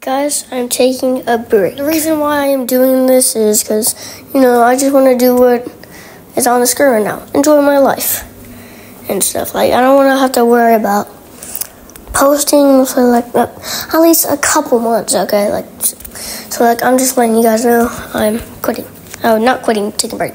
Guys, I'm taking a break. The reason why I'm doing this is because, you know, I just want to do what is on the screen right now. Enjoy my life and stuff. Like, I don't want to have to worry about posting for like uh, at least a couple months, okay? Like, so like, I'm just letting you guys know I'm quitting. Oh, not quitting, taking a break.